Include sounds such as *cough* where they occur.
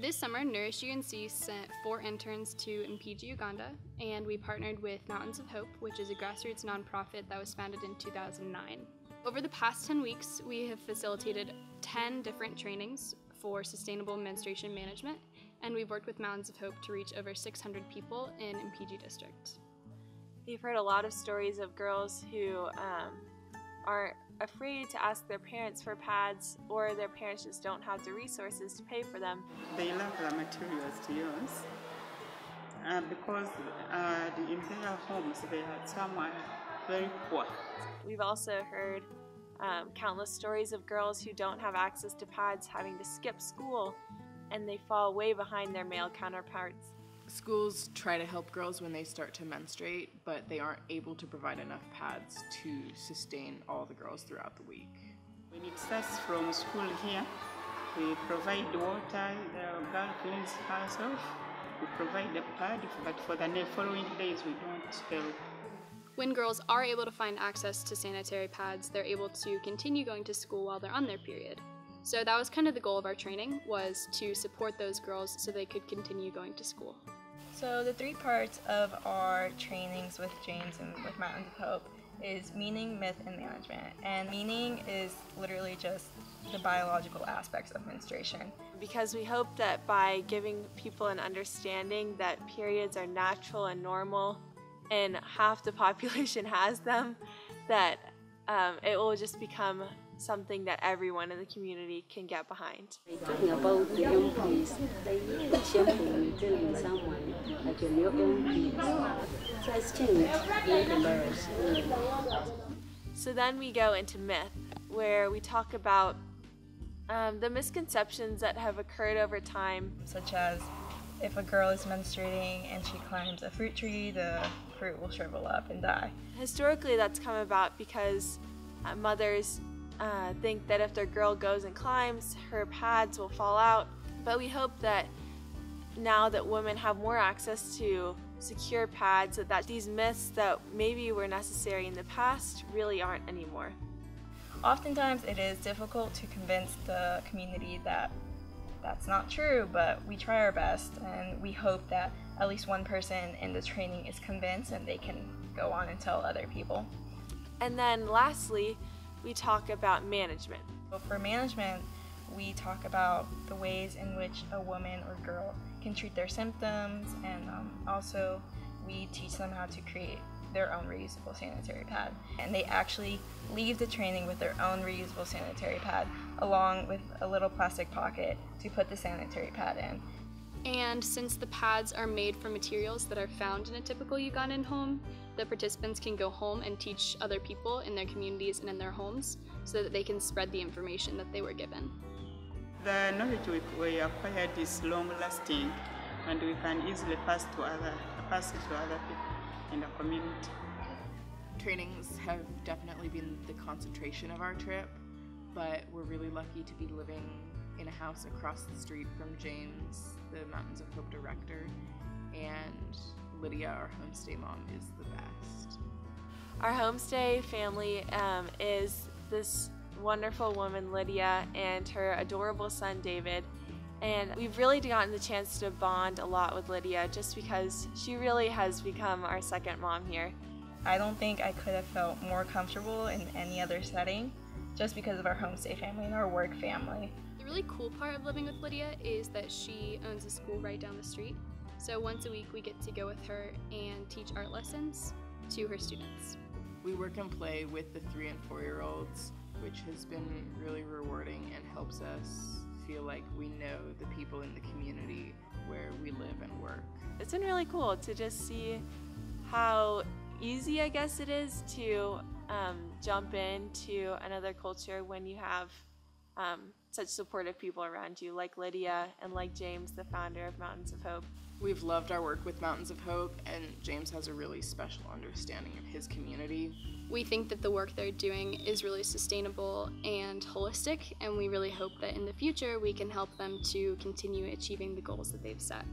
This summer, Nourish UNC sent four interns to Mpigi, Uganda, and we partnered with Mountains of Hope, which is a grassroots nonprofit that was founded in 2009. Over the past 10 weeks, we have facilitated 10 different trainings for sustainable menstruation management, and we've worked with Mountains of Hope to reach over 600 people in Mpigi District. We've heard a lot of stories of girls who um, are afraid to ask their parents for pads or their parents just don't have the resources to pay for them. They lack the materials to use uh, because uh, in their homes they are somewhere very poor. We've also heard um, countless stories of girls who don't have access to pads having to skip school and they fall way behind their male counterparts. Schools try to help girls when they start to menstruate, but they aren't able to provide enough pads to sustain all the girls throughout the week. When it starts from school here, we provide water, the girl cleans herself, we provide the pad, but for the following days we don't help. When girls are able to find access to sanitary pads, they're able to continue going to school while they're on their period. So that was kind of the goal of our training, was to support those girls so they could continue going to school. So the three parts of our trainings with James and with Mountains of Hope is meaning, myth, and management. And meaning is literally just the biological aspects of menstruation. Because we hope that by giving people an understanding that periods are natural and normal and half the population *laughs* has them, that um, it will just become something that everyone in the community can get behind. Talking about the shampoo someone like your young peas. Just change So then we go into myth, where we talk about um, the misconceptions that have occurred over time, such as if a girl is menstruating and she climbs a fruit tree, the fruit will shrivel up and die. Historically, that's come about because uh, mothers uh, think that if their girl goes and climbs, her pads will fall out. But we hope that now that women have more access to secure pads, that, that these myths that maybe were necessary in the past really aren't anymore. Oftentimes it is difficult to convince the community that that's not true, but we try our best and we hope that at least one person in the training is convinced and they can go on and tell other people. And then lastly, we talk about management. For management, we talk about the ways in which a woman or girl can treat their symptoms, and um, also we teach them how to create their own reusable sanitary pad. And they actually leave the training with their own reusable sanitary pad, along with a little plastic pocket to put the sanitary pad in. And since the pads are made from materials that are found in a typical Ugandan home, the participants can go home and teach other people in their communities and in their homes so that they can spread the information that they were given. The knowledge we, we acquired is long lasting and we can easily pass to other pass it to other people in the community. Trainings have definitely been the concentration of our trip, but we're really lucky to be living in a house across the street from James, the Mountains of Hope director, and Lydia, our homestay mom, is the best. Our homestay family um, is this wonderful woman, Lydia, and her adorable son, David. And we've really gotten the chance to bond a lot with Lydia just because she really has become our second mom here. I don't think I could have felt more comfortable in any other setting just because of our homestay family and our work family really cool part of living with Lydia is that she owns a school right down the street. So once a week we get to go with her and teach art lessons to her students. We work and play with the three and four year olds, which has been really rewarding and helps us feel like we know the people in the community where we live and work. It's been really cool to just see how easy I guess it is to um, jump into another culture when you have um, such supportive people around you, like Lydia and like James, the founder of Mountains of Hope. We've loved our work with Mountains of Hope, and James has a really special understanding of his community. We think that the work they're doing is really sustainable and holistic, and we really hope that in the future we can help them to continue achieving the goals that they've set.